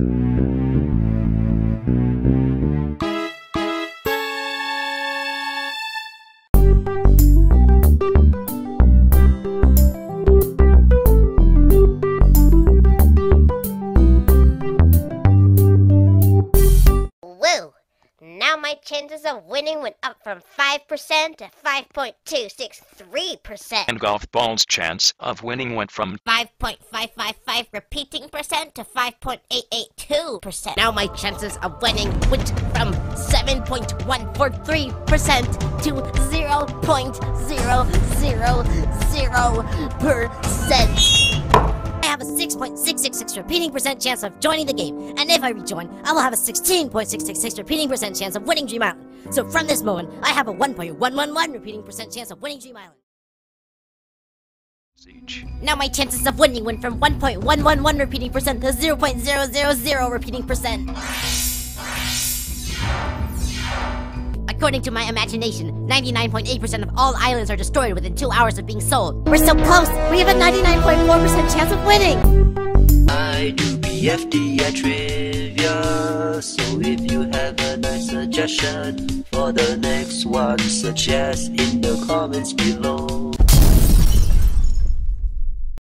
Woo! My chances of winning went up from 5% to 5.263%. And golf ball's chance of winning went from 5.555 repeating percent to 5.882%. Now my chances of winning went from 7.143% to 0.000%. I 6.666 repeating percent chance of joining the game, and if I rejoin, I will have a 16.666 repeating percent chance of winning Dream Island. So from this moment, I have a 1.111 repeating percent chance of winning Dream Island. Siege. Now my chances of winning went from 1.111 repeating percent to 0.000 repeating percent. According to my imagination, 99.8% of all islands are destroyed within two hours of being sold. We're so close! We have a 99.4% chance of winning! I do BFD trivia. So if you have a nice suggestion for the next one, suggest in the comments below.